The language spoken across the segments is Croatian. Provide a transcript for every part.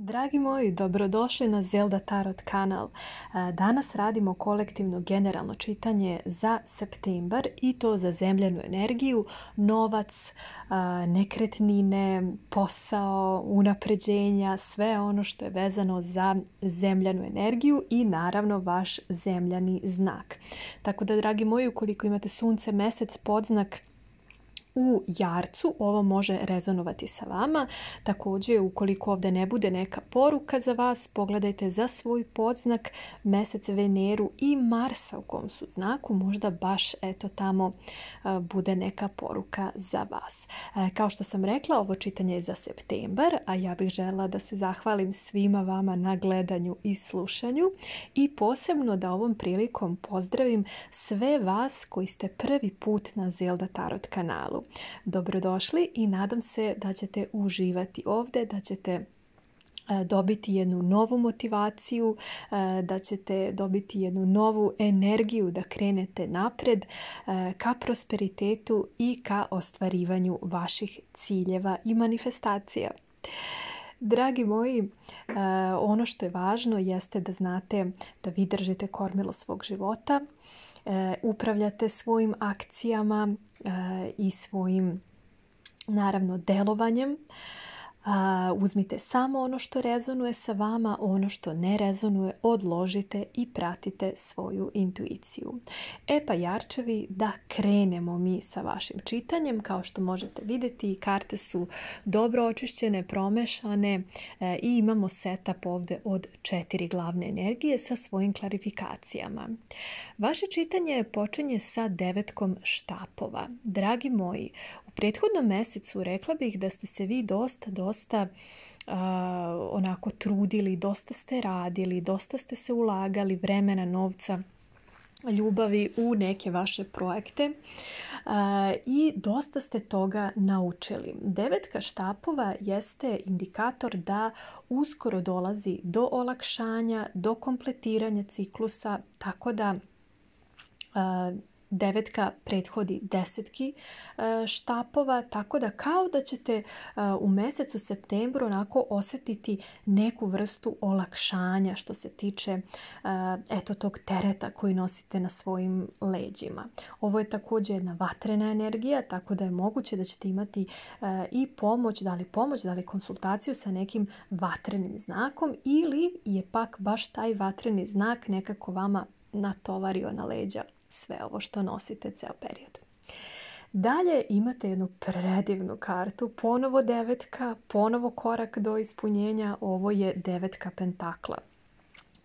Dragi moji, dobrodošli na Zelda Tarot kanal. E, danas radimo kolektivno generalno čitanje za septembar i to za zemljanu energiju, novac, e, nekretnine, posao, unapređenja, sve ono što je vezano za zemljanu energiju i naravno vaš zemljani znak. Tako da, dragi moji, ukoliko imate sunce, mesec, podznak, u jarcu ovo može rezonovati sa vama. Također, ukoliko ovdje ne bude neka poruka za vas, pogledajte za svoj podznak mjesec Veneru i Marsa u kom su znaku. Možda baš eto tamo bude neka poruka za vas. E, kao što sam rekla, ovo čitanje je za septembar, a ja bih žela da se zahvalim svima vama na gledanju i slušanju i posebno da ovom prilikom pozdravim sve vas koji ste prvi put na Zelda Tarot kanalu. Dobrodošli i nadam se da ćete uživati ovdje, da ćete e, dobiti jednu novu motivaciju, e, da ćete dobiti jednu novu energiju da krenete napred e, ka prosperitetu i ka ostvarivanju vaših ciljeva i manifestacija. Dragi moji, ono što je važno jeste da znate da vi držite kormilo svog života, upravljate svojim akcijama, i svojim naravno delovanjem uzmite samo ono što rezonuje sa vama, ono što ne rezonuje odložite i pratite svoju intuiciju. E pa jarčevi, da krenemo mi sa vašim čitanjem. Kao što možete vidjeti, karte su dobro očišćene, promešane e, i imamo setup ovdje od četiri glavne energije sa svojim klarifikacijama. Vaše čitanje počinje sa devetkom štapova. Dragi moji, prethodnom mjesecu rekla bih da ste se vi dosta, dosta onako trudili, dosta ste radili, dosta ste se ulagali vremena, novca, ljubavi u neke vaše projekte i dosta ste toga naučili. Devetka štapova jeste indikator da uskoro dolazi do olakšanja, do kompletiranja ciklusa, tako da devetka prethodi desetki e, štapova, tako da kao da ćete e, u mjesecu septembru onako osjetiti neku vrstu olakšanja što se tiče e, eto tog tereta koji nosite na svojim leđima. Ovo je također jedna vatrena energija, tako da je moguće da ćete imati i pomoć, da li pomoć, da li konsultaciju sa nekim vatrenim znakom ili je pak baš taj vatreni znak nekako vama natovario na leđa sve ovo što nosite ceo period. Dalje imate jednu predivnu kartu, ponovo devetka, ponovo korak do ispunjenja, ovo je devetka pentakla.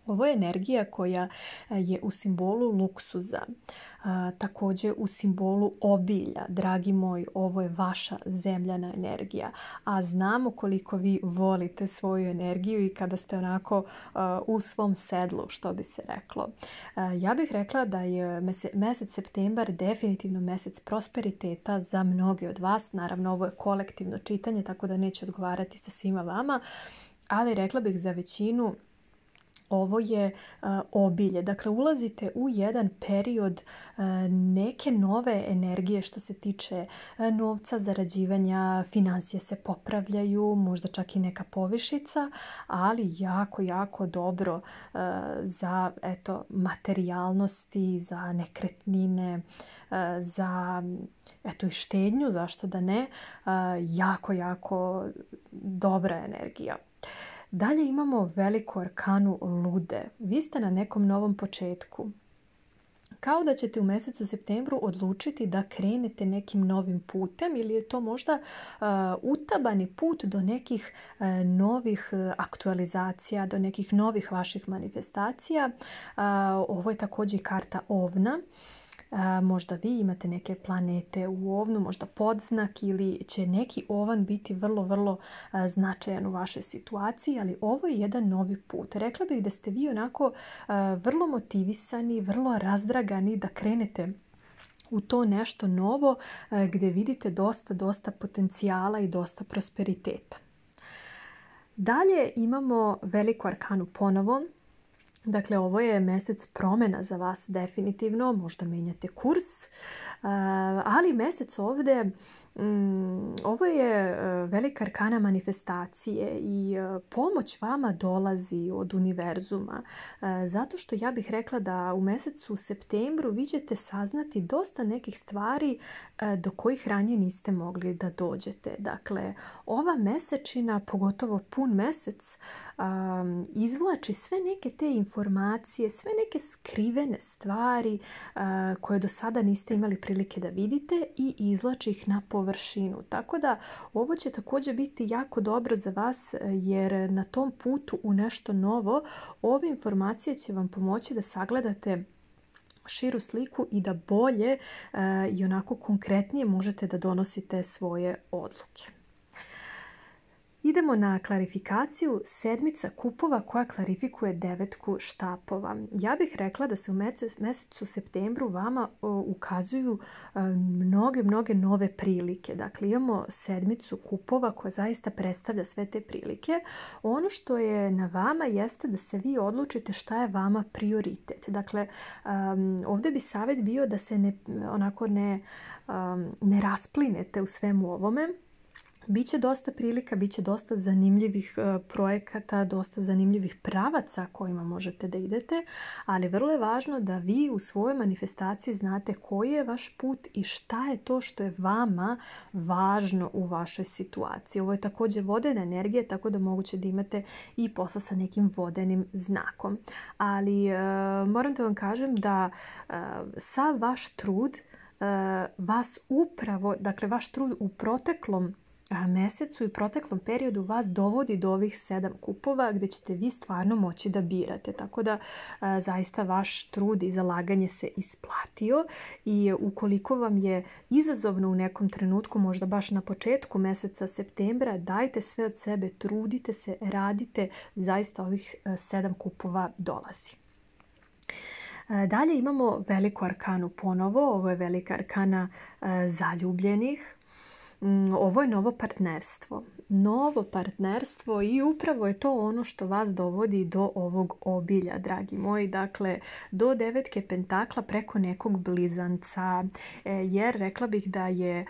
Ovo je energija koja e, je u simbolu luksuza, također u simbolu obilja. Dragi moji, ovo je vaša zemljana energija. A znamo koliko vi volite svoju energiju i kada ste onako u svom sedlu, što bi se reklo. ja bih rekla da je mjesec septembar definitivno mjesec prosperiteta za mnoge od vas. Naravno, ovo je kolektivno čitanje, tako da neće odgovarati sa svima vama. Ali rekla bih za većinu ovo je obilje. Dakle, ulazite u jedan period neke nove energije što se tiče novca, zarađivanja, financije se popravljaju, možda čak i neka povišica, ali jako, jako dobro za eto, materijalnosti, za nekretnine, za eto i štednju, zašto da ne, jako, jako dobra energija. Dalje imamo veliku arkanu lude. Vi ste na nekom novom početku. Kao da ćete u mjesecu septembru odlučiti da krenete nekim novim putem ili je to možda uh, utabani put do nekih uh, novih uh, aktualizacija, do nekih novih vaših manifestacija. Ovo je također karta ovna možda vi imate neke planete u ovnu, možda podznak ili će neki ovan biti vrlo, vrlo značajan u vašoj situaciji, ali ovo je jedan novi put. Rekla bih da ste vi onako vrlo motivisani, vrlo razdragani da krenete u to nešto novo gdje vidite dosta, dosta potencijala i dosta prosperiteta. Dalje imamo veliku arkanu ponovo, Dakle, ovo je mjesec promjena za vas definitivno, možda menjate kurs, ali mjesec ovdje ovo je e, velika arkana manifestacije i e, pomoć vama dolazi od univerzuma. E, zato što ja bih rekla da u mjesecu septembru vi ćete saznati dosta nekih stvari do kojih ranije niste mogli da dođete. Dakle, ova mesečina, pogotovo pun mesec, izvlači sve neke te informacije, sve neke skrivene stvari koje do sada niste imali prilike da vidite i izvlači ih na površinu. Tako da ovo će također biti jako dobro za vas jer na tom putu u nešto novo ove informacije će vam pomoći da sagledate širu sliku i da bolje i onako konkretnije možete da donosite svoje odluke. Idemo na klarifikaciju sedmica kupova koja klarifikuje devetku štapova. Ja bih rekla da se u mjesecu septembru vama ukazuju e, mnoge, mnoge nove prilike. Dakle, imamo sedmicu kupova koja zaista predstavlja sve te prilike. Ono što je na vama jeste da se vi odlučite šta je vama prioritet. Dakle, ovdje bi savjet bio da se ne, onako ne, ne rasplinete u svemu ovome Biće dosta prilika, bit će dosta zanimljivih e, projekata, dosta zanimljivih pravaca kojima možete da idete, ali vrlo je važno da vi u svojoj manifestaciji znate koji je vaš put i šta je to što je vama važno u vašoj situaciji. Ovo je također vodena energija, tako da moguće da imate i posla sa nekim vodenim znakom. Ali e, moram da vam kažem da e, sav vaš trud vas upravo, dakle vaš trud u proteklom mesecu i proteklom periodu vas dovodi do ovih sedam kupova gdje ćete vi stvarno moći da birate. Tako da zaista vaš trud i zalaganje se isplatio i ukoliko vam je izazovno u nekom trenutku, možda baš na početku meseca septembra, dajte sve od sebe, trudite se, radite, zaista ovih sedam kupova dolazi. Dalje imamo veliku arkanu ponovo, ovo je velika arkana zaljubljenih. Mm, ovo je novo partnerstvo. Novo partnerstvo i upravo je to ono što vas dovodi do ovog obilja, dragi moji. Dakle, do devetke pentakla preko nekog blizanca. E, jer rekla bih da je e,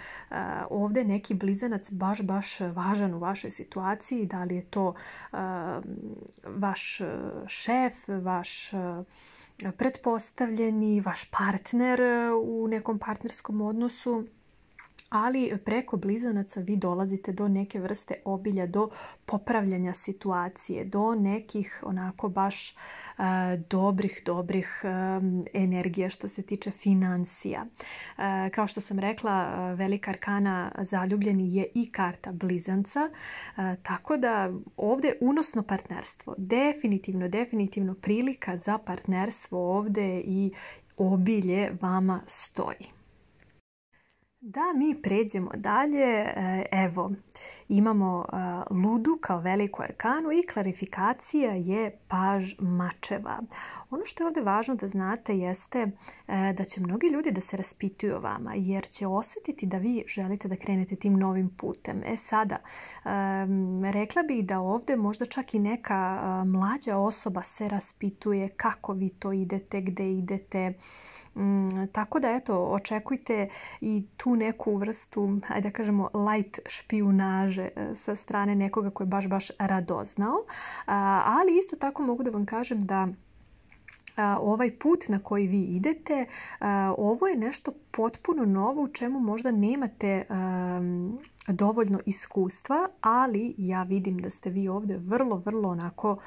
ovdje neki blizanac baš, baš važan u vašoj situaciji. Da li je to e, vaš šef, vaš pretpostavljeni, vaš partner u nekom partnerskom odnosu ali preko blizanaca vi dolazite do neke vrste obilja, do popravljanja situacije, do nekih onako baš e, dobrih, dobrih e, energija što se tiče financija. E, kao što sam rekla, velika arkana zaljubljeni je i karta blizanca, tako da ovdje unosno partnerstvo. Definitivno, definitivno prilika za partnerstvo ovdje i obilje vama stoji. Da mi pređemo dalje, e, evo, imamo e, ludu kao veliku arkanu i klarifikacija je paž mačeva. Ono što je ovdje važno da znate jeste e, da će mnogi ljudi da se raspituju o vama jer će osjetiti da vi želite da krenete tim novim putem. E sada, rekla bih da ovdje možda čak i neka mlađa osoba se raspituje kako vi to idete, gdje idete, Mm, tako da eto, očekujte i tu neku vrstu, ajde da kažemo, light špijunaže e, sa strane nekoga koji je baš, baš radoznao. Ali isto tako mogu da vam kažem da ovaj put na koji vi idete, ovo je nešto potpuno novo u čemu možda nemate dovoljno iskustva, ali ja vidim da ste vi ovdje vrlo, vrlo onako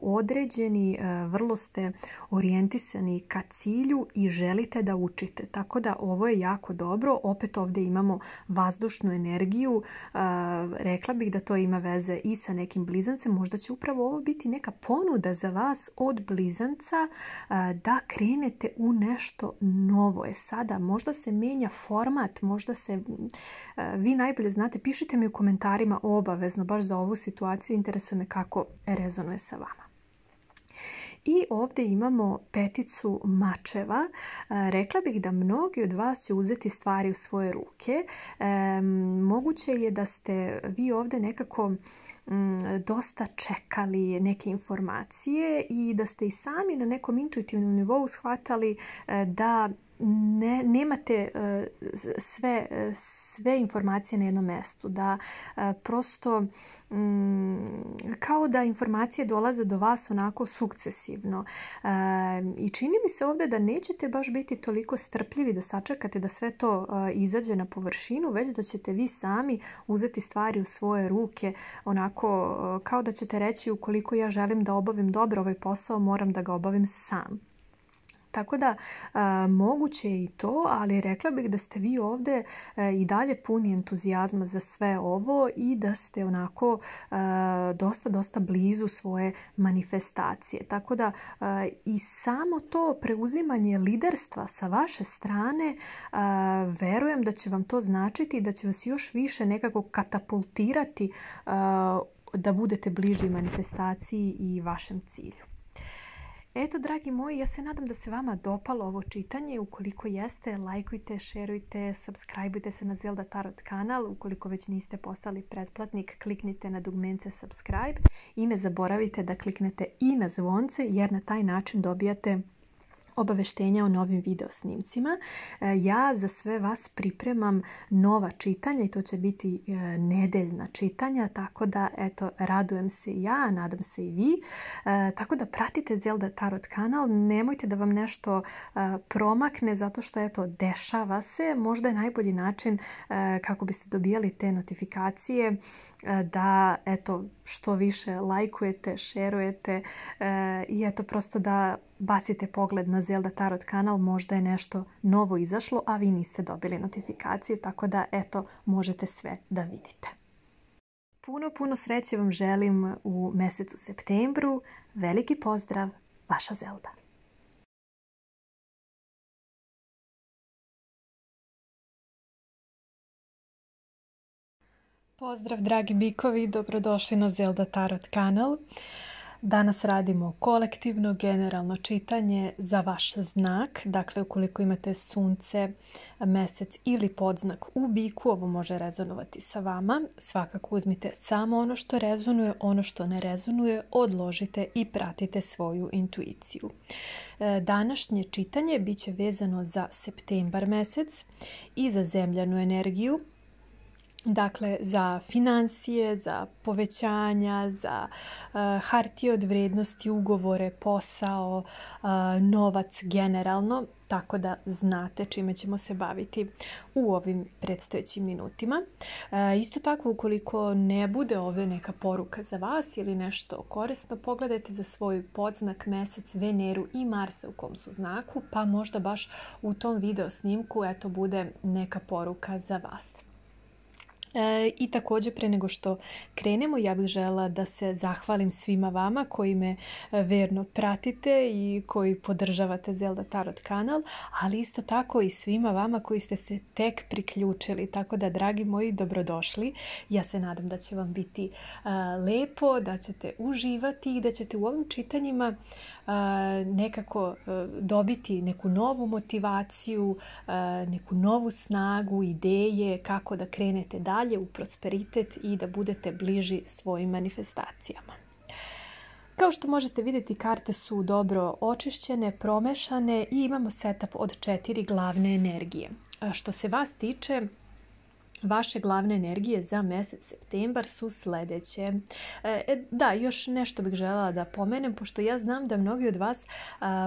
određeni, vrlo ste orijentisani ka cilju i želite da učite. Tako da ovo je jako dobro. Opet ovdje imamo vazdušnu energiju. Rekla bih da to ima veze i sa nekim blizancem. Možda će upravo ovo biti neka ponuda za vas od blizanca da krenete u nešto novo. Je sada možda se menja format, možda se vi najbolje znate, pišite mi u komentarima obavezno baš za ovu situaciju, interesuje me kako rezonuje sa vama. I ovdje imamo peticu mačeva. E, rekla bih da mnogi od vas će uzeti stvari u svoje ruke. E, moguće je da ste vi ovdje nekako mm, dosta čekali neke informacije i da ste i sami na nekom intuitivnom nivou shvatali e, da ne, nemate sve, sve informacije na jednom mjestu. Da prosto mm, kao da informacije dolaze do vas onako sukcesivno. I čini mi se ovdje da nećete baš biti toliko strpljivi da sačekate da sve to izađe na površinu, već da ćete vi sami uzeti stvari u svoje ruke, onako kao da ćete reći ukoliko ja želim da obavim dobro ovaj posao, moram da ga obavim sam. Tako da moguće je i to, ali rekla bih da ste vi ovdje e, i dalje puni entuzijazma za sve ovo i da ste onako dosta, dosta blizu svoje manifestacije. Tako da i samo to preuzimanje liderstva sa vaše strane verujem da će vam to značiti i da će vas još više nekako katapultirati da budete bliži manifestaciji i vašem cilju. Eto, dragi moji, ja se nadam da se vama dopalo ovo čitanje. Ukoliko jeste, lajkujte, šerujte, subscribeujte se na Zelda Tarot kanal. Ukoliko već niste postali pretplatnik, kliknite na dugmence subscribe i ne zaboravite da kliknete i na zvonce jer na taj način dobijate obaveštenja o novim video snimcima. E, ja za sve vas pripremam nova čitanja i to će biti e, nedeljna čitanja, tako da eto, radujem se i ja, nadam se i vi. E, tako da pratite Zelda Tarot kanal, nemojte da vam nešto promakne zato što eto, dešava se. Možda je najbolji način kako biste dobijali te notifikacije da eto, što više lajkujete, šerujete i eto prosto da bacite pogled na Zelda Tarot kanal, možda je nešto novo izašlo, a vi niste dobili notifikaciju, tako da eto, možete sve da vidite. Puno, puno sreće vam želim u mesecu septembru. Veliki pozdrav, vaša Zelda. Pozdrav dragi bikovi, dobrodošli na Zelda Tarot kanal. Danas radimo kolektivno generalno čitanje za vaš znak. Dakle, ukoliko imate sunce, mesec ili podznak u biku, ovo može rezonovati sa vama. Svakako uzmite samo ono što rezonuje, ono što ne rezonuje, odložite i pratite svoju intuiciju. E, današnje čitanje bit će vezano za septembar mesec i za zemljanu energiju Dakle, za financije, za povećanja, za uh, hartije od vrednosti, ugovore, posao, uh, novac generalno, tako da znate čime ćemo se baviti u ovim predstojećim minutima. Uh, isto tako, ukoliko ne bude ovdje neka poruka za vas ili nešto korisno, pogledajte za svoj podznak, mesec, Veneru i Marsa u kom su znaku, pa možda baš u tom video snimku eto bude neka poruka za vas. E, I također pre nego što krenemo ja bih žela da se zahvalim svima vama koji me e, verno pratite i koji podržavate Zelda Tarot kanal, ali isto tako i svima vama koji ste se tek priključili. Tako da, dragi moji, dobrodošli. Ja se nadam da će vam biti e, lepo, da ćete uživati i da ćete u ovim čitanjima nekako dobiti neku novu motivaciju, neku novu snagu, ideje kako da krenete dalje u prosperitet i da budete bliži svojim manifestacijama. Kao što možete vidjeti, karte su dobro očišćene, promešane i imamo setup od četiri glavne energije. Što se vas tiče, Vaše glavne energije za mjesec septembar su sljedeće. E, e, da, još nešto bih željela da pomenem, pošto ja znam da mnogi od vas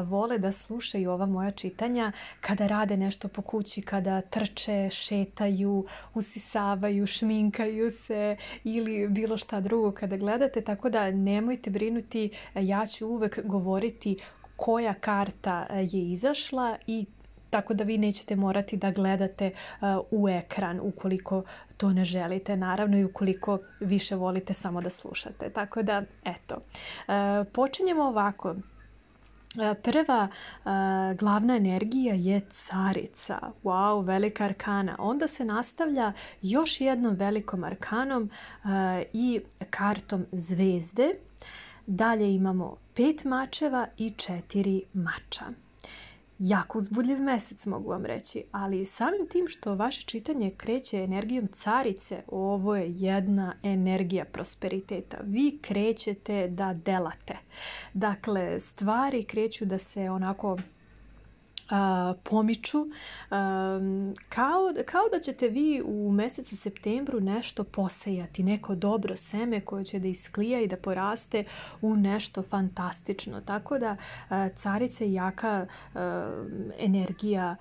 vole da slušaju ova moja čitanja kada rade nešto po kući, kada trče, šetaju, usisavaju, šminkaju se ili bilo šta drugo kada gledate, tako da nemojte brinuti, ja ću uvek govoriti koja karta je izašla i tako da vi nećete morati da gledate uh, u ekran ukoliko to ne želite naravno i ukoliko više volite samo da slušate. Tako da eto, uh, počinjemo ovako. Uh, prva glavna energija je carica. Wow, velika arkana. Onda se nastavlja još jednom velikom arkanom i kartom zvezde. Dalje imamo pet mačeva i četiri mača jako uzbudljiv mesec, mogu vam reći. Ali samim tim što vaše čitanje kreće energijom carice, ovo je jedna energija prosperiteta. Vi krećete da delate. Dakle, stvari kreću da se onako pomiču kao, kao da ćete vi u mjesecu septembru nešto posejati, neko dobro seme koje će da isklija i da poraste u nešto fantastično. Tako da carice jaka energija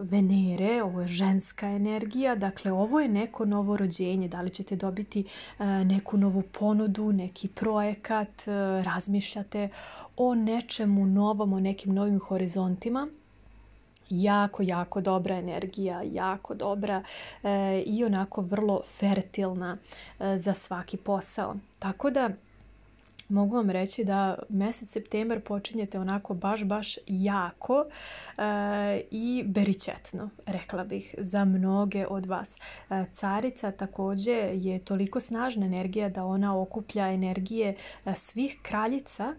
Venere, ovo je ženska energija, dakle ovo je neko novo rođenje, da li ćete dobiti neku novu ponudu, neki projekat, razmišljate o nečemu novom, o nekim novim horizontima jako, jako dobra energija, jako dobra e, i onako vrlo fertilna e, za svaki posao. Tako da mogu vam reći da mjesec septembar počinjete onako baš, baš jako e, i beričetno, rekla bih, za mnoge od vas. E, carica također je toliko snažna energija da ona okuplja energije e, svih kraljica,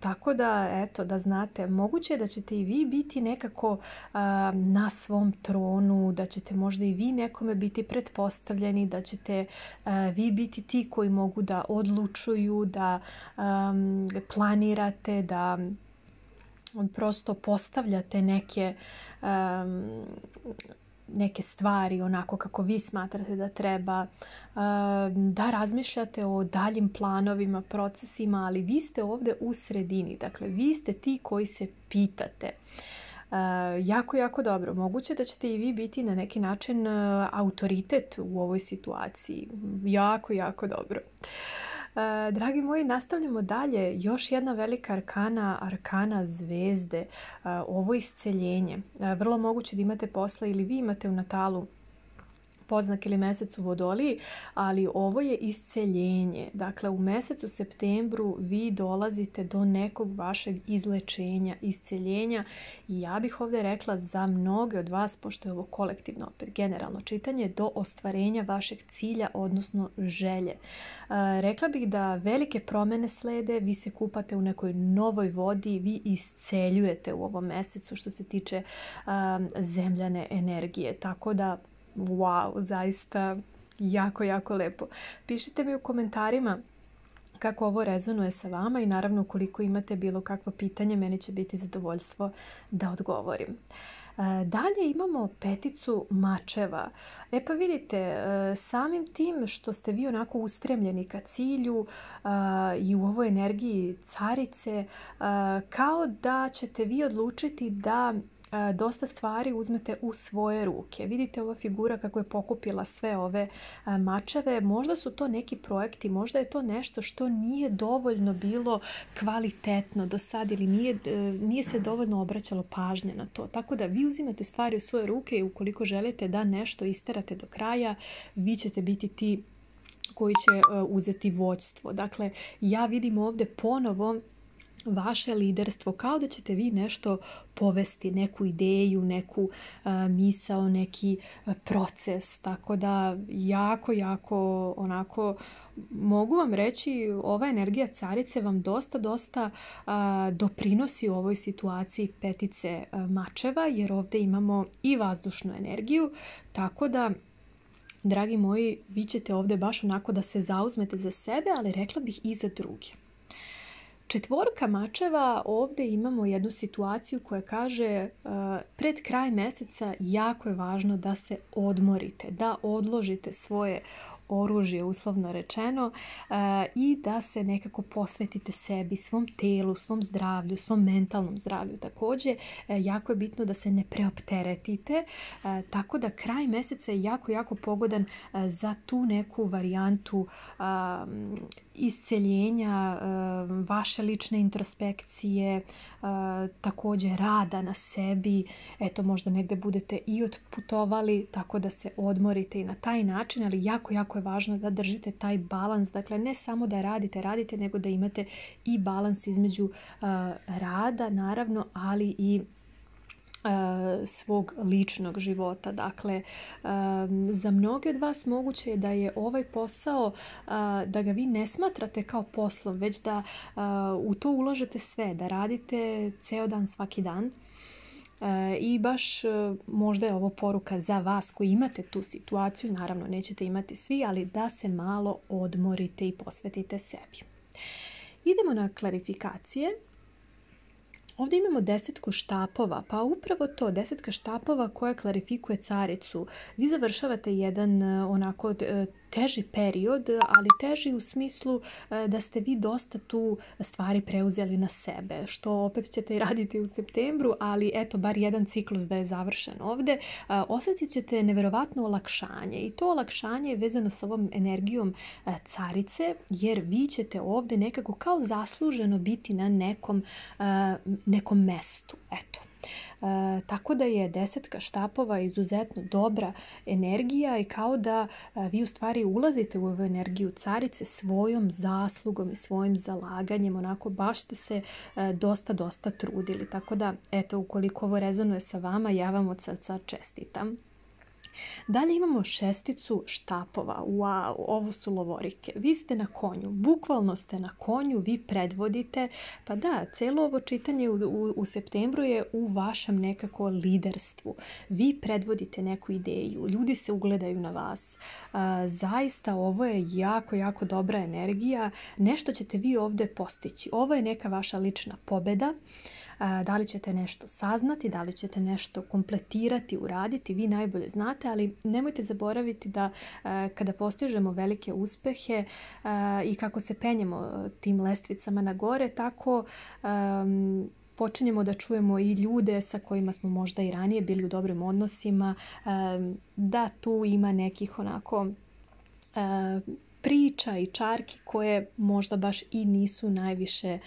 tako da, eto, da znate, moguće je da ćete i vi biti nekako na svom tronu, da ćete možda i vi nekome biti pretpostavljeni, da ćete vi biti ti koji mogu da odlučuju, da planirate, da prosto postavljate neke neke stvari onako kako vi smatrate da treba, da razmišljate o daljim planovima, procesima, ali vi ste ovdje u sredini. Dakle, vi ste ti koji se pitate. Jako, jako dobro. Moguće da ćete i vi biti na neki način autoritet u ovoj situaciji. Jako, jako dobro. E, dragi moji, nastavljamo dalje. Još jedna velika arkana, arkana zvezde. E, ovo isceljenje. E, vrlo moguće da imate posla ili vi imate u Natalu poznak ili mjesec u vodoliji, ali ovo je isceljenje. Dakle, u mjesecu septembru vi dolazite do nekog vašeg izlečenja, isceljenja i ja bih ovdje rekla za mnoge od vas, pošto je ovo kolektivno, opet generalno čitanje, do ostvarenja vašeg cilja, odnosno želje. E, rekla bih da velike promjene slede, vi se kupate u nekoj novoj vodi, vi isceljujete u ovom mjesecu što se tiče zemljane energije. Tako da wow, zaista jako, jako lepo. Pišite mi u komentarima kako ovo rezonuje sa vama i naravno ukoliko imate bilo kakvo pitanje, meni će biti zadovoljstvo da odgovorim. E, dalje imamo peticu mačeva. E pa vidite, e, samim tim što ste vi onako ustremljeni ka cilju e, i u ovoj energiji carice, kao da ćete vi odlučiti da dosta stvari uzmete u svoje ruke. Vidite ova figura kako je pokupila sve ove mačeve. Možda su to neki projekti, možda je to nešto što nije dovoljno bilo kvalitetno do sad ili nije, e, nije se dovoljno obraćalo pažnje na to. Tako da vi uzimate stvari u svoje ruke i ukoliko želite da nešto isterate do kraja, vi ćete biti ti koji će e, uzeti vođstvo. Dakle, ja vidim ovdje ponovo vaše liderstvo kao da ćete vi nešto povesti, neku ideju, neku misao, neki proces. Tako da jako, jako onako mogu vam reći ova energija carice vam dosta, dosta doprinosi u ovoj situaciji petice mačeva jer ovdje imamo i vazdušnu energiju. Tako da Dragi moji, vi ćete ovdje baš onako da se zauzmete za sebe, ali rekla bih i za druge. Četvorka mačeva, ovdje imamo jednu situaciju koja kaže uh, pred kraj mjeseca jako je važno da se odmorite, da odložite svoje oružje, uslovno rečeno, e, i da se nekako posvetite sebi, svom telu, svom zdravlju, svom mentalnom zdravlju. Također, e, jako je bitno da se ne preopteretite, e, tako da kraj mjeseca je jako, jako pogodan za tu neku varijantu isceljenja, vaše lične introspekcije, također rada na sebi. Eto, možda negdje budete i otputovali, tako da se odmorite i na taj način, ali jako, jako je važno da držite taj balans. Dakle, ne samo da radite, radite, nego da imate i balans između rada, naravno, ali i svog ličnog života. Dakle, za mnoge od vas moguće je da je ovaj posao, da ga vi ne smatrate kao poslom, već da u to uložete sve, da radite ceo dan svaki dan. I baš možda je ovo poruka za vas koji imate tu situaciju, naravno nećete imati svi, ali da se malo odmorite i posvetite sebi. Idemo na klarifikacije. Ovdje imamo desetku štapova, pa upravo to, desetka štapova koja klarifikuje caricu. Vi završavate jedan e, onako e, teži period, ali teži u smislu e, da ste vi dosta tu stvari preuzeli na sebe, što opet ćete i raditi u septembru, ali eto, bar jedan ciklus da je završen ovdje. Osjetit ćete neverovatno olakšanje i to olakšanje je vezano s ovom energijom carice, jer vi ćete ovdje nekako kao zasluženo biti na nekom nekom mestu. Eto. E, tako da je desetka štapova izuzetno dobra energija i kao da e, vi u stvari ulazite u ovu energiju carice svojom zaslugom i svojim zalaganjem. Onako baš ste se e, dosta, dosta trudili. Tako da, eto, ukoliko ovo rezonuje sa vama, ja vam od srca čestitam. Dalje imamo šesticu štapova. Wow, ovo su lovorike. Vi ste na konju. Bukvalno ste na konju, vi predvodite. Pa da, cijelo ovo čitanje u, u, septembru je u vašem nekako liderstvu. Vi predvodite neku ideju. Ljudi se ugledaju na vas. zaista ovo je jako, jako dobra energija. Nešto ćete vi ovdje postići. Ovo je neka vaša lična pobeda da li ćete nešto saznati, da li ćete nešto kompletirati, uraditi, vi najbolje znate, ali nemojte zaboraviti da kada postižemo velike uspjehe i kako se penjemo tim lestvicama na gore, tako počinjemo da čujemo i ljude sa kojima smo možda i ranije bili u dobrim odnosima, da tu ima nekih onako priča i čarki koje možda baš i nisu najviše, eh,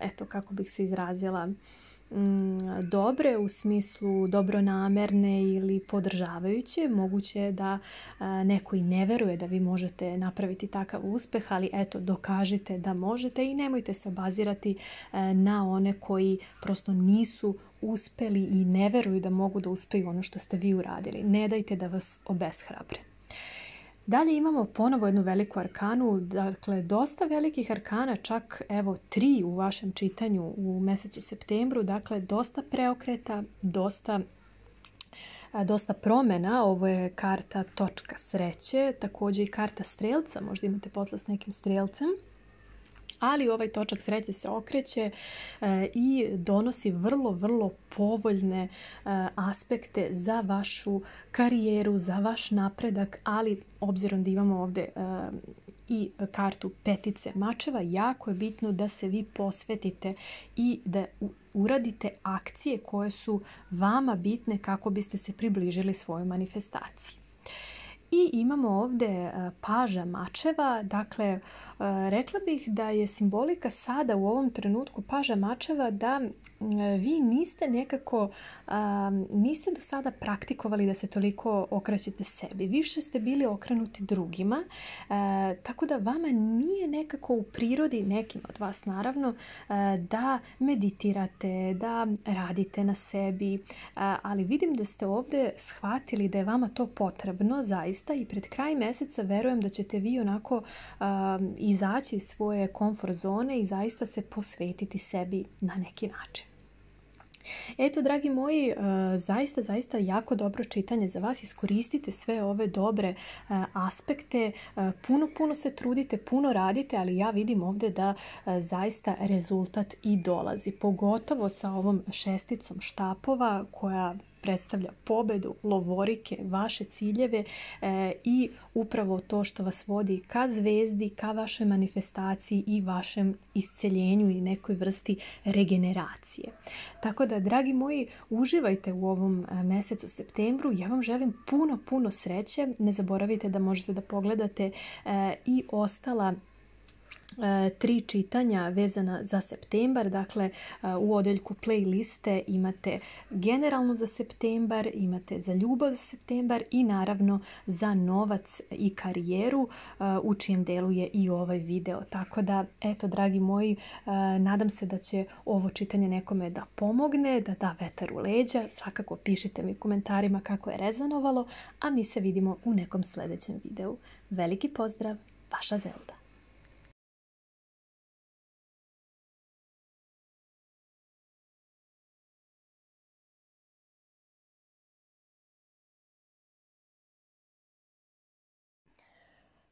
eto kako bih se izrazila, mm, dobre u smislu dobronamerne ili podržavajuće. Moguće je da eh, neko i ne veruje da vi možete napraviti takav uspeh, ali eto, dokažite da možete i nemojte se obazirati eh, na one koji prosto nisu uspeli i ne veruju da mogu da uspeju ono što ste vi uradili. Ne dajte da vas obeshrabre. Dalje imamo ponovo jednu veliku arkanu, dakle dosta velikih arkana, čak evo tri u vašem čitanju u mjesecu septembru, dakle dosta preokreta, dosta dosta promjena. Ovo je karta točka sreće, također i karta strelca, možda imate posla s nekim strelcem ali ovaj točak sreće se okreće e, i donosi vrlo, vrlo povoljne e, aspekte za vašu karijeru, za vaš napredak, ali obzirom da imamo ovdje e, i kartu petice mačeva, jako je bitno da se vi posvetite i da uradite akcije koje su vama bitne kako biste se približili svojoj manifestaciji. I imamo ovdje e, paža mačeva, dakle e, rekla bih da je simbolika sada u ovom trenutku paža mačeva da vi niste nekako, niste do sada praktikovali da se toliko okrećete sebi. Više ste bili okrenuti drugima, e, tako da vama nije nekako u prirodi, nekim od vas naravno, e, da meditirate, da radite na sebi, e, ali vidim da ste ovdje shvatili da je vama to potrebno zaista i pred kraj mjeseca verujem da ćete vi onako izaći iz svoje komfort zone i zaista se posvetiti sebi na neki način. Eto, dragi moji, e, zaista, zaista jako dobro čitanje za vas. Iskoristite sve ove dobre e, aspekte. E, puno, puno se trudite, puno radite, ali ja vidim ovdje da zaista rezultat i dolazi. Pogotovo sa ovom šesticom štapova koja predstavlja pobedu, lovorike, vaše ciljeve e, i upravo to što vas vodi ka zvezdi, ka vašoj manifestaciji i vašem isceljenju i nekoj vrsti regeneracije. Tako da, dragi moji, uživajte u ovom e, mjesecu septembru. Ja vam želim puno, puno sreće. Ne zaboravite da možete da pogledate e, i ostala tri čitanja vezana za septembar. Dakle, e, u odeljku playliste imate generalno za septembar, imate za ljubav za septembar i naravno za novac i karijeru e, u čijem delu je i ovaj video. Tako da, eto, dragi moji, nadam se da će ovo čitanje nekome da pomogne, da da vetar u leđa. Svakako pišite mi u komentarima kako je rezanovalo, a mi se vidimo u nekom sljedećem videu. Veliki pozdrav, vaša Zelda.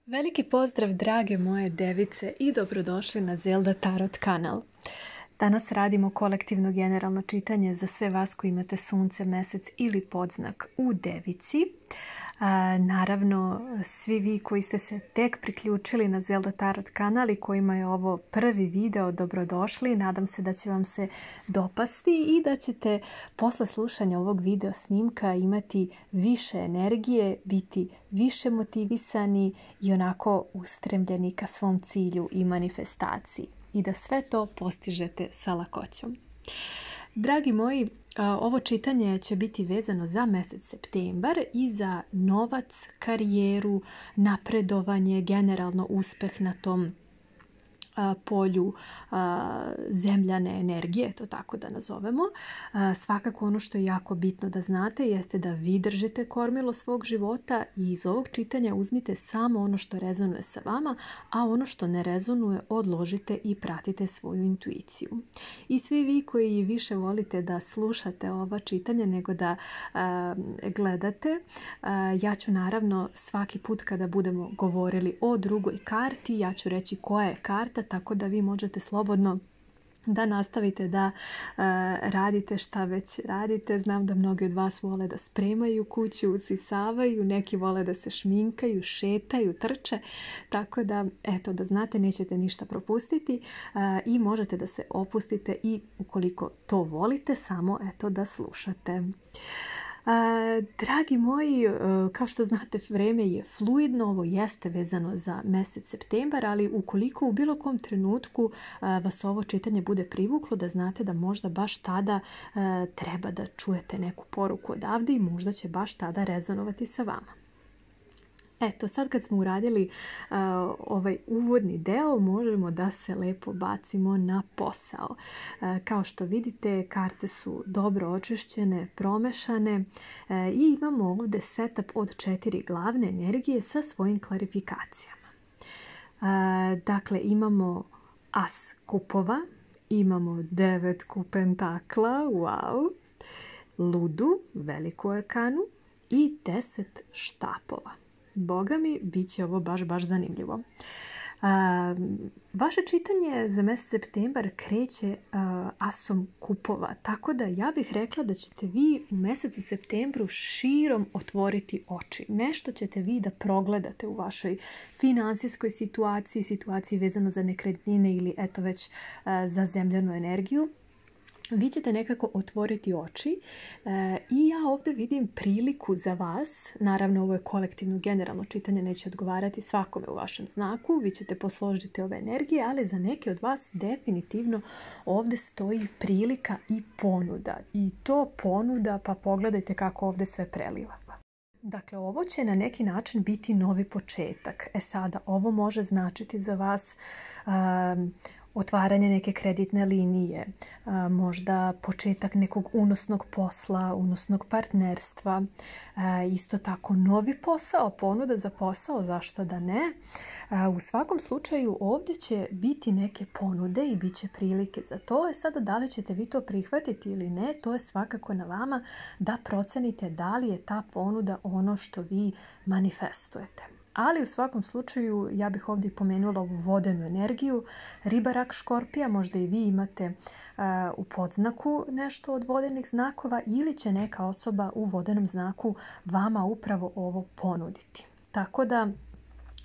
Veliki pozdrav drage moje device i dobrodošli na Zelda Tarot kanal. Danas radimo kolektivno generalno čitanje za sve vas koji imate sunce, mesec ili podznak u devici. Naravno, svi vi koji ste se tek priključili na Zelda Tarot kanal i kojima je ovo prvi video, dobrodošli. Nadam se da će vam se dopasti i da ćete posle slušanja ovog video snimka imati više energije, biti više motivisani i onako ustremljeni ka svom cilju i manifestaciji. I da sve to postižete sa lakoćom. Dragi moji, ovo čitanje će biti vezano za mjesec septembar i za novac, karijeru, napredovanje, generalno uspeh na tom polju zemljane energije, to tako da nazovemo. Svakako ono što je jako bitno da znate jeste da vi držite kormilo svog života i iz ovog čitanja uzmite samo ono što rezonuje sa vama, a ono što ne rezonuje odložite i pratite svoju intuiciju. I svi vi koji više volite da slušate ova čitanja nego da gledate, ja ću naravno svaki put kada budemo govorili o drugoj karti, ja ću reći koja je karta, tako da vi možete slobodno da nastavite da e, radite šta već radite. Znam da mnogi od vas vole da spremaju kuću, usisavaju, neki vole da se šminkaju, šetaju, trče. Tako da, eto, da znate, nećete ništa propustiti e, i možete da se opustite i ukoliko to volite, samo eto da slušate. Dragi moji, e, kao što znate, vreme je fluidno, ovo jeste vezano za mjesec septembar, ali ukoliko u bilo kom trenutku e, vas ovo čitanje bude privuklo, da znate da možda baš tada e, treba da čujete neku poruku odavde i možda će baš tada rezonovati sa vama. Eto, sad kad smo uradili ovaj uvodni deo, možemo da se lepo bacimo na posao. kao što vidite, karte su dobro očišćene, promešane i imamo ovdje setup od četiri glavne energije sa svojim klarifikacijama. dakle, imamo as kupova, imamo devet kupentakla, wow, ludu, veliku arkanu i deset štapova. Boga mi, bit će ovo baš, baš zanimljivo. vaše čitanje za mjesec septembar kreće asom kupova, tako da ja bih rekla da ćete vi u mjesecu septembru širom otvoriti oči. Nešto ćete vi da progledate u vašoj financijskoj situaciji, situaciji vezano za nekretnine ili eto već za zemljanu energiju vi ćete nekako otvoriti oči e, i ja ovdje vidim priliku za vas. Naravno, ovo je kolektivno generalno čitanje, neće odgovarati svakome u vašem znaku. Vi ćete posložiti ove energije, ali za neke od vas definitivno ovdje stoji prilika i ponuda. I to ponuda, pa pogledajte kako ovdje sve preliva. Dakle, ovo će na neki način biti novi početak. E sada, ovo može značiti za vas otvaranje neke kreditne linije, možda početak nekog unosnog posla, unosnog partnerstva, isto tako novi posao, ponuda za posao, zašto da ne. U svakom slučaju ovdje će biti neke ponude i bit će prilike za to. E sada da li ćete vi to prihvatiti ili ne, to je svakako na vama da procenite da li je ta ponuda ono što vi manifestujete. Ali u svakom slučaju ja bih ovdje pomenula ovu vodenu energiju. Ribarak škorpija, možda i vi imate u podznaku nešto od vodenih znakova ili će neka osoba u vodenom znaku vama upravo ovo ponuditi. Tako da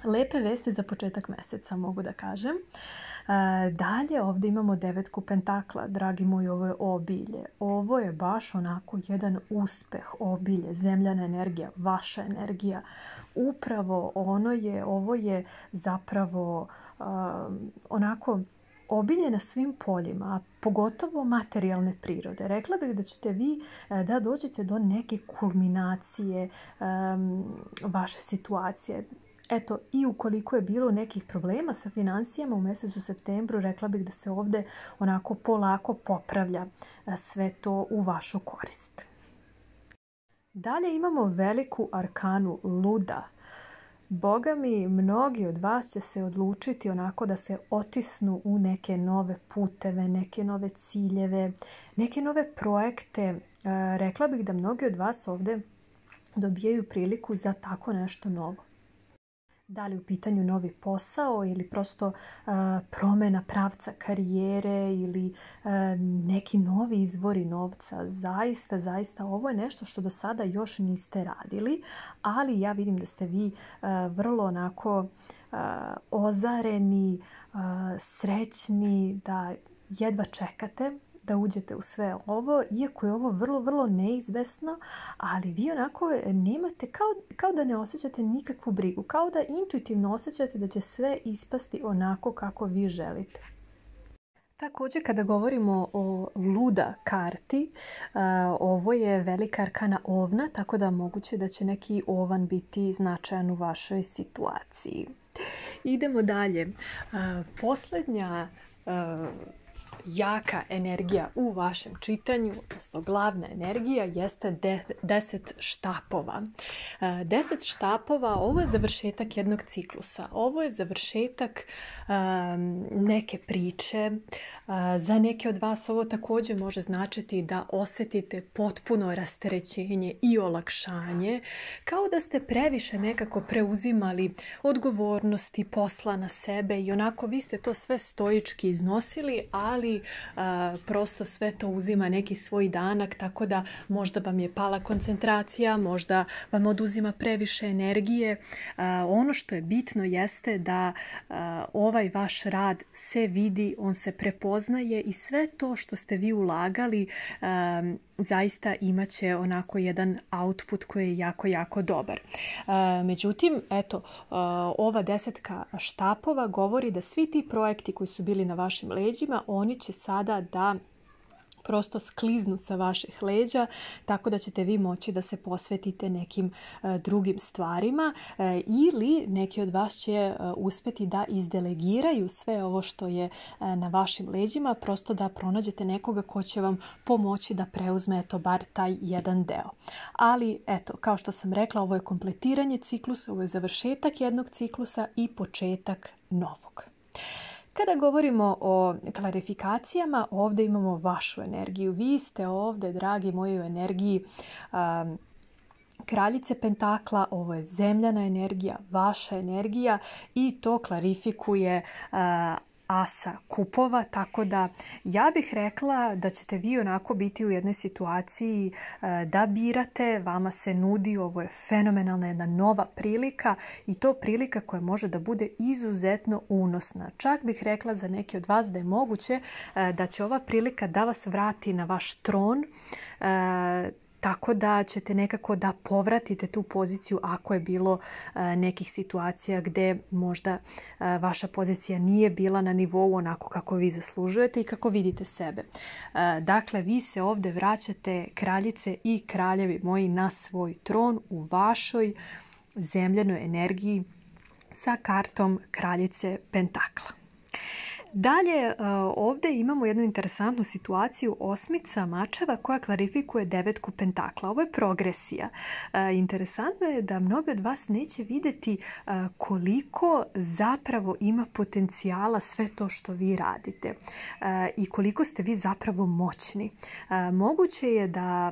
lepe vesti za početak mjeseca mogu da kažem. Dalje ovdje imamo devetku pentakla, dragi moji, ovo je obilje. Ovo je baš onako jedan uspeh, obilje, zemljana energija, vaša energija. Upravo ono je, ovo je zapravo onako obilje na svim poljima, pogotovo materijalne prirode. Rekla bih da ćete vi e, da dođete do neke kulminacije vaše situacije Eto, i ukoliko je bilo nekih problema sa financijama u mjesecu septembru, rekla bih da se ovdje onako polako popravlja e, sve to u vašu korist. Dalje imamo veliku arkanu luda. Boga mi, mnogi od vas će se odlučiti onako da se otisnu u neke nove puteve, neke nove ciljeve, neke nove projekte. E, rekla bih da mnogi od vas ovdje dobijaju priliku za tako nešto novo. Da li u pitanju novi posao ili prosto promjena pravca karijere ili neki novi izvori novca. Zaista, zaista ovo je nešto što do sada još niste radili, ali ja vidim da ste vi vrlo onako ozareni, srećni, da jedva čekate da uđete u sve ovo, iako je ovo vrlo, vrlo neizvesno, ali vi onako nemate, kao, kao da ne osjećate nikakvu brigu, kao da intuitivno osjećate da će sve ispasti onako kako vi želite. Također kada govorimo o luda karti, ovo je velika arkana ovna, tako da moguće da će neki ovan biti značajan u vašoj situaciji. Idemo dalje. Posljednja jaka energija u vašem čitanju, odnosno glavna energija, jeste deset štapova. E, deset štapova, ovo je završetak jednog ciklusa. Ovo je završetak neke priče. E, za neke od vas ovo također može značiti da osjetite potpuno rasterećenje i olakšanje, kao da ste previše nekako preuzimali odgovornosti posla na sebe i onako vi ste to sve stoički iznosili, ali prosto sve to uzima neki svoj danak, tako da možda vam je pala koncentracija, možda vam oduzima previše energije. ono što je bitno jeste da ovaj vaš rad se vidi, on se prepoznaje i sve to što ste vi ulagali zaista imat će onako jedan output koji je jako, jako dobar. Međutim, eto, ova desetka štapova govori da svi ti projekti koji su bili na vašim leđima, oni će sada da prosto skliznu sa vaših leđa tako da ćete vi moći da se posvetite nekim e, drugim stvarima e, ili neki od vas će e, uspjeti da izdelegiraju sve ovo što je na vašim leđima prosto da pronađete nekoga ko će vam pomoći da preuzme to bar taj jedan deo. Ali eto, kao što sam rekla, ovo je kompletiranje ciklusa, ovo je završetak jednog ciklusa i početak novog. Kada govorimo o klarifikacijama, ovdje imamo vašu energiju. Vi ste ovdje, dragi moji, u energiji kraljice pentakla, ovo je zemljana energija, vaša energija i to klarifikuje asa kupova, tako da ja bih rekla da ćete vi onako biti u jednoj situaciji e, da birate, vama se nudi, ovo je fenomenalna jedna nova prilika i to prilika koja može da bude izuzetno unosna. Čak bih rekla za neke od vas da je moguće e, da će ova prilika da vas vrati na vaš tron, e, tako da ćete nekako da povratite tu poziciju ako je bilo e, nekih situacija gdje možda e, vaša pozicija nije bila na nivou onako kako vi zaslužujete i kako vidite sebe. E, dakle, vi se ovdje vraćate kraljice i kraljevi moji na svoj tron u vašoj zemljenoj energiji sa kartom kraljice Pentakla. Dalje, e, ovdje imamo jednu interesantnu situaciju osmica mačeva koja klarifikuje devetku pentakla. Ovo je progresija. E, interesantno je da mnogi od vas neće vidjeti e, koliko zapravo ima potencijala sve to što vi radite i koliko ste vi zapravo moćni. Moguće je da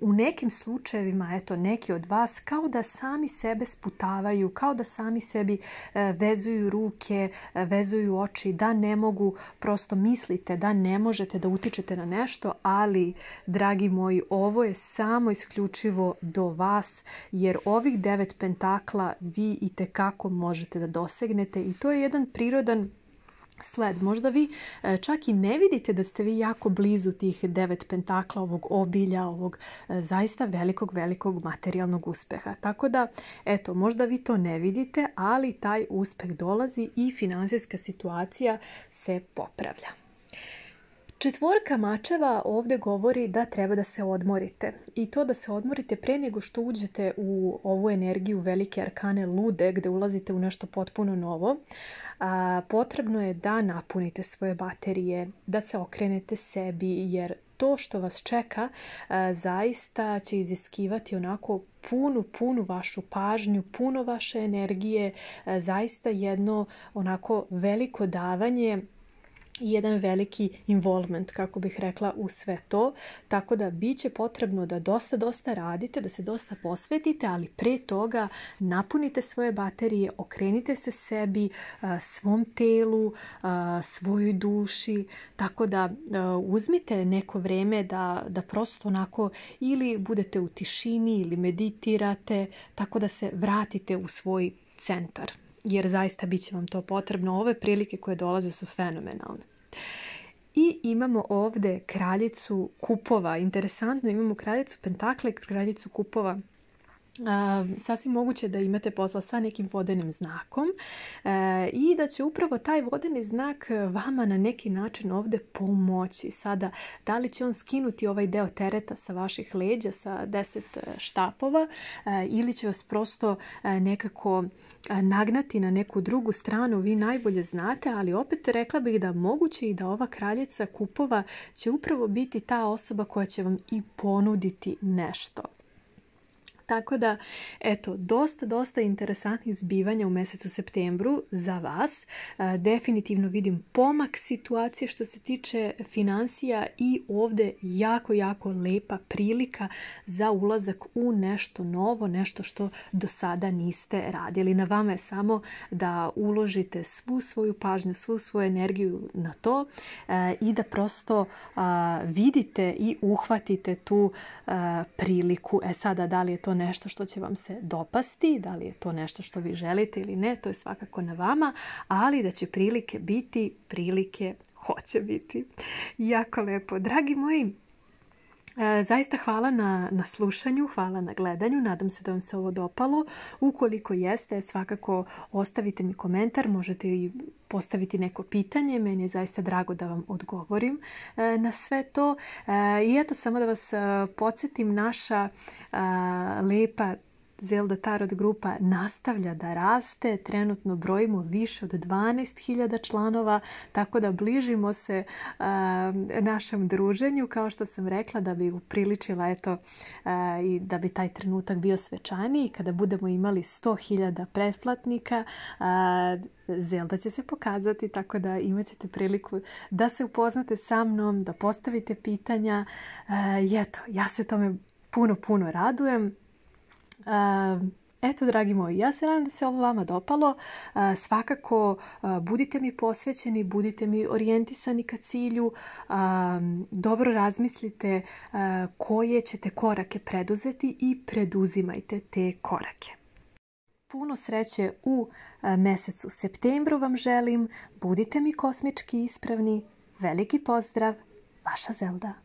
u nekim slučajevima, eto, neki od vas kao da sami sebe sputavaju, kao da sami sebi vezuju ruke, vezuju oči, da ne mogu, prosto mislite da ne možete da utičete na nešto, ali, dragi moji, ovo je samo isključivo do vas, jer ovih devet pentakla vi i kako možete da dosegnete i to je jedan prirodan sled. Možda vi e, čak i ne vidite da ste vi jako blizu tih devet pentakla, ovog obilja, ovog e, zaista velikog, velikog materijalnog uspeha. Tako da, eto, možda vi to ne vidite, ali taj uspeh dolazi i financijska situacija se popravlja. Četvorka mačeva ovdje govori da treba da se odmorite. I to da se odmorite pre nego što uđete u ovu energiju velike arkane lude gdje ulazite u nešto potpuno novo. A, potrebno je da napunite svoje baterije, da se okrenete sebi jer to što vas čeka zaista će iziskivati onako punu, punu vašu pažnju, puno vaše energije, zaista jedno onako veliko davanje jedan veliki involvement, kako bih rekla, u sve to. Tako da bit će potrebno da dosta, dosta radite, da se dosta posvetite, ali pre toga napunite svoje baterije, okrenite se sebi, svom telu, svojoj duši. Tako da uzmite neko vreme da, da prosto onako ili budete u tišini ili meditirate, tako da se vratite u svoj centar jer zaista bit će vam to potrebno. Ove prilike koje dolaze su fenomenalne. I imamo ovdje kraljicu kupova. Interesantno, imamo kraljicu pentakle, kraljicu kupova sasvim moguće da imate posla sa nekim vodenim znakom e, i da će upravo taj vodeni znak vama na neki način ovdje pomoći. Sada, da li će on skinuti ovaj deo tereta sa vaših leđa sa deset štapova e, ili će vas prosto e, nekako nagnati na neku drugu stranu, vi najbolje znate, ali opet rekla bih da moguće i da ova kraljica kupova će upravo biti ta osoba koja će vam i ponuditi nešto. Tako da, eto, dosta, dosta interesantnih zbivanja u mjesecu septembru za vas. E, definitivno vidim pomak situacije što se tiče financija i ovdje jako, jako lepa prilika za ulazak u nešto novo, nešto što do sada niste radili. Na vama je samo da uložite svu svoju pažnju, svu svoju energiju na to e, i da prosto vidite i uhvatite tu e, priliku. E sada, da li je to nešto što će vam se dopasti, da li je to nešto što vi želite ili ne, to je svakako na vama, ali da će prilike biti, prilike hoće biti. Jako lepo. Dragi moji, E, zaista hvala na, na slušanju, hvala na gledanju. Nadam se da vam se ovo dopalo. Ukoliko jeste, svakako ostavite mi komentar. Možete i postaviti neko pitanje. Meni je zaista drago da vam odgovorim e, na sve to. E, I eto, samo da vas podsjetim, naša lepa Zelda Tarot grupa nastavlja da raste. Trenutno brojimo više od 12.000 članova, tako da bližimo se našem druženju. Kao što sam rekla, da bi upriličila eto, i da bi taj trenutak bio svečaniji. Kada budemo imali 100.000 pretplatnika, Zelda će se pokazati, tako da imat ćete priliku da se upoznate sa mnom, da postavite pitanja. I eto, ja se tome puno, puno radujem. Eto, dragi moji, ja se nadam da se ovo vama dopalo. Svakako, budite mi posvećeni, budite mi orijentisani ka cilju. Dobro razmislite koje ćete korake preduzeti i preduzimajte te korake. Puno sreće u mesecu septembru vam želim. Budite mi kosmički ispravni. Veliki pozdrav, vaša Zelda.